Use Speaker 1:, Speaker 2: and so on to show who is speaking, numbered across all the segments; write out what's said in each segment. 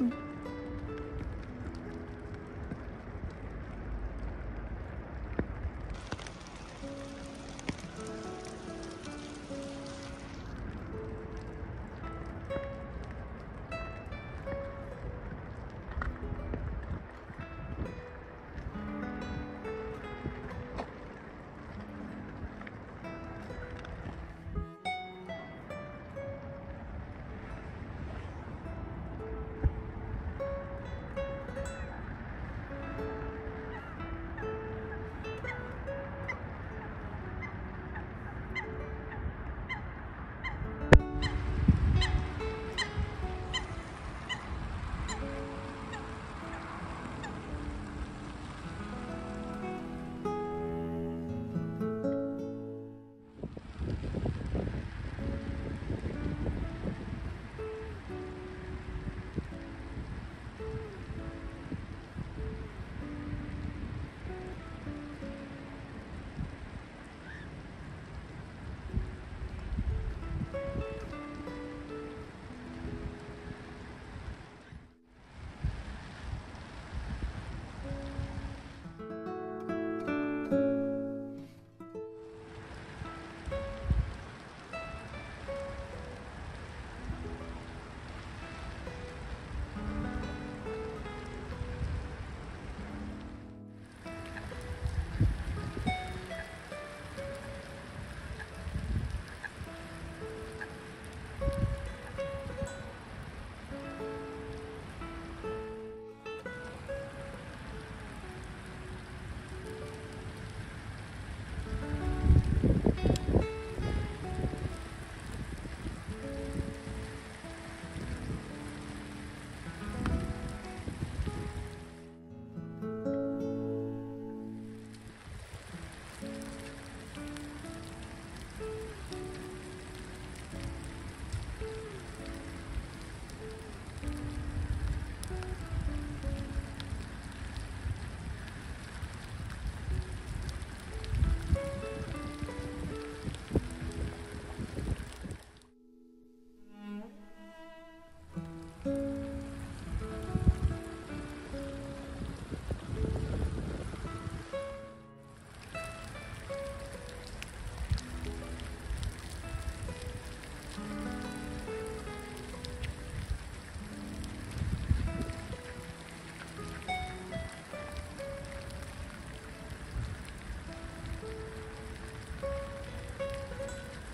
Speaker 1: 嗯。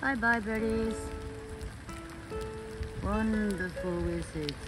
Speaker 1: Bye bye birdies. Wonderful visits.